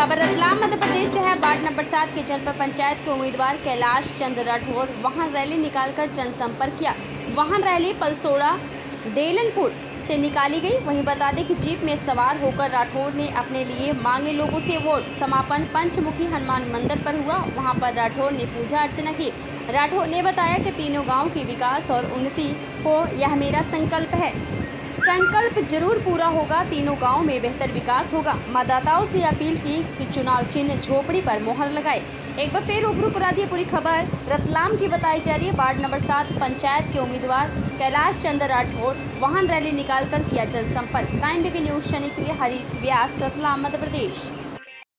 खबर रतलाम, मध्य प्रदेश से है वार्ड नंबर सात के जनपद पंचायत के उम्मीदवार कैलाश चंद्र राठौर। वाहन रैली निकालकर जनसंपर्क किया। वाहन रैली पलसोड़ा, डेलनपुर से निकाली गई। वहीं बता दें कि जीप में सवार होकर राठौर ने अपने लिए मांगे लोगों से वोट। समापन पंचमुखी हनुमान मंदिर पर हुआ। वहाँ पर राठौर ने पूजा अर्चना की। राठौर ने बताया कि तीनों गाँव के विकास और उन्नति हो यह मेरा संकल्प है। संकल्प ज़रूर पूरा होगा, तीनों गाँव में बेहतर विकास होगा। मतदाताओं से अपील की कि चुनाव चिन्ह झोपड़ी पर मोहर लगाए। एक बार फिर उबरू करा दिए पूरी खबर। रतलाम की बताई जा रही है, वार्ड नंबर सात, पंचायत के उम्मीदवार कैलाश चंद्र राठौर। वाहन रैली निकालकर किया जनसंपर्क। टाइम बिग न्यूज़ चैनल के लिए हरीश व्यास, रतलाम, मध्य प्रदेश।